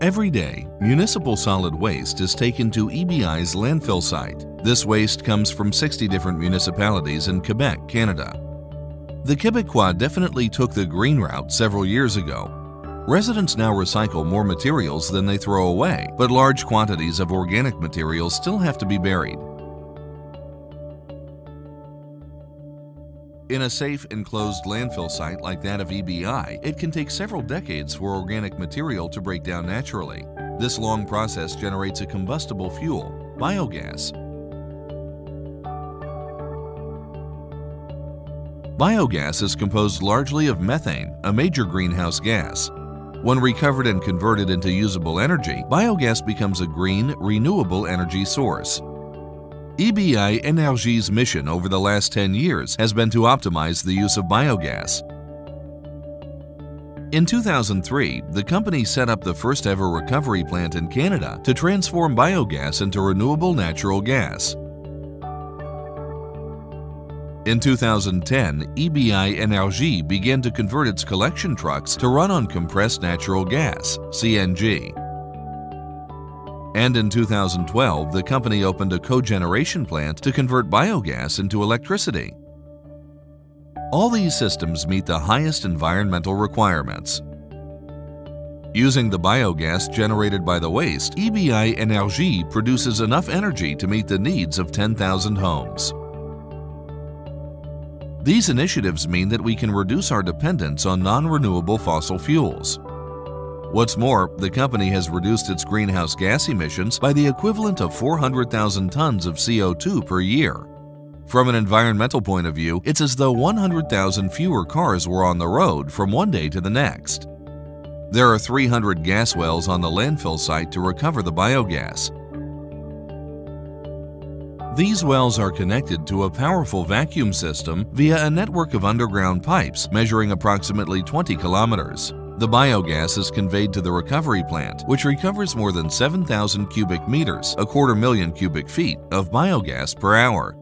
Every day, municipal solid waste is taken to EBI's landfill site. This waste comes from 60 different municipalities in Quebec, Canada. The Quebecois definitely took the green route several years ago. Residents now recycle more materials than they throw away, but large quantities of organic materials still have to be buried. In a safe, enclosed landfill site like that of EBI, it can take several decades for organic material to break down naturally. This long process generates a combustible fuel, biogas. Biogas is composed largely of methane, a major greenhouse gas. When recovered and converted into usable energy, biogas becomes a green, renewable energy source. EBI Energie's mission over the last 10 years has been to optimize the use of biogas. In 2003, the company set up the first ever recovery plant in Canada to transform biogas into renewable natural gas. In 2010, EBI Energy began to convert its collection trucks to run on compressed natural gas, CNG. And in 2012, the company opened a cogeneration plant to convert biogas into electricity. All these systems meet the highest environmental requirements. Using the biogas generated by the waste, EBI Energie produces enough energy to meet the needs of 10,000 homes. These initiatives mean that we can reduce our dependence on non-renewable fossil fuels. What's more, the company has reduced its greenhouse gas emissions by the equivalent of 400,000 tons of CO2 per year. From an environmental point of view, it's as though 100,000 fewer cars were on the road from one day to the next. There are 300 gas wells on the landfill site to recover the biogas. These wells are connected to a powerful vacuum system via a network of underground pipes measuring approximately 20 kilometers. The biogas is conveyed to the recovery plant, which recovers more than 7,000 cubic meters, a quarter million cubic feet, of biogas per hour.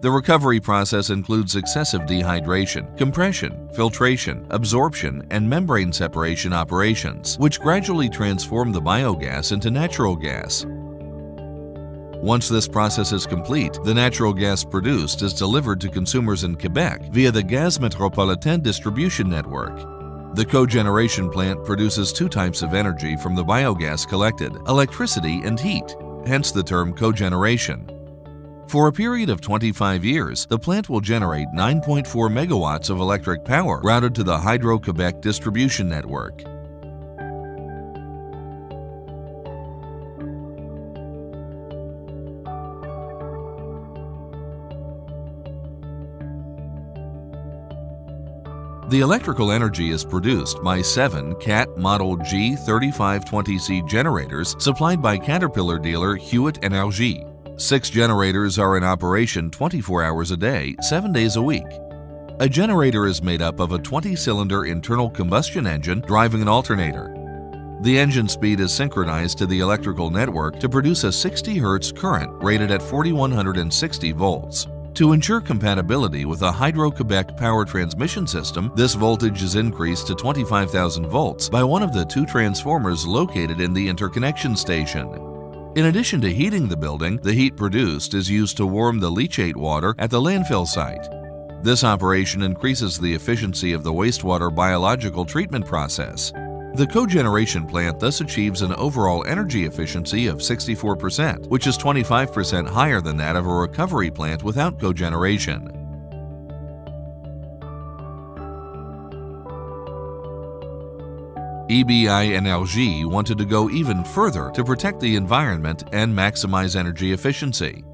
The recovery process includes excessive dehydration, compression, filtration, absorption, and membrane separation operations, which gradually transform the biogas into natural gas. Once this process is complete, the natural gas produced is delivered to consumers in Quebec via the Gaz Métropolitain distribution network. The cogeneration plant produces two types of energy from the biogas collected, electricity and heat, hence the term cogeneration. For a period of 25 years, the plant will generate 9.4 megawatts of electric power routed to the Hydro-Quebec distribution network. The electrical energy is produced by seven CAT Model G3520C generators supplied by Caterpillar dealer Hewitt and Energy. Six generators are in operation 24 hours a day, 7 days a week. A generator is made up of a 20-cylinder internal combustion engine driving an alternator. The engine speed is synchronized to the electrical network to produce a 60 Hz current rated at 4160 volts. To ensure compatibility with a Hydro-Quebec power transmission system, this voltage is increased to 25,000 volts by one of the two transformers located in the interconnection station. In addition to heating the building, the heat produced is used to warm the leachate water at the landfill site. This operation increases the efficiency of the wastewater biological treatment process. The cogeneration plant thus achieves an overall energy efficiency of 64%, which is 25% higher than that of a recovery plant without cogeneration. EBI Energie wanted to go even further to protect the environment and maximize energy efficiency.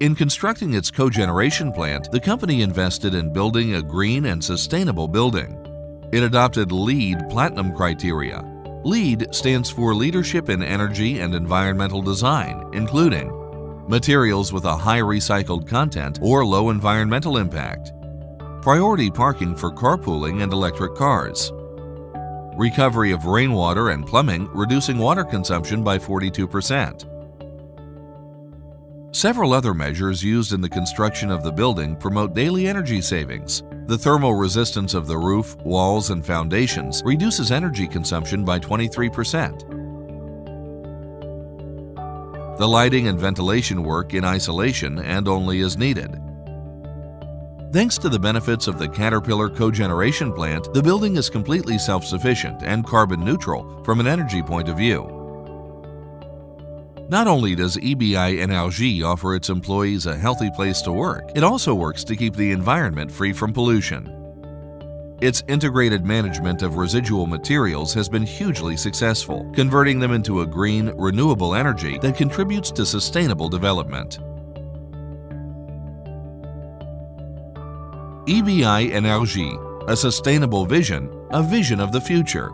In constructing its cogeneration plant, the company invested in building a green and sustainable building. It adopted LEED Platinum criteria. LEED stands for Leadership in Energy and Environmental Design, including materials with a high recycled content or low environmental impact, priority parking for carpooling and electric cars, recovery of rainwater and plumbing, reducing water consumption by 42%. Several other measures used in the construction of the building promote daily energy savings. The thermal resistance of the roof, walls, and foundations reduces energy consumption by 23%. The lighting and ventilation work in isolation and only as needed. Thanks to the benefits of the Caterpillar cogeneration plant, the building is completely self-sufficient and carbon neutral from an energy point of view. Not only does EBI Energie offer its employees a healthy place to work, it also works to keep the environment free from pollution. Its integrated management of residual materials has been hugely successful, converting them into a green, renewable energy that contributes to sustainable development. EBI Energie, a sustainable vision, a vision of the future.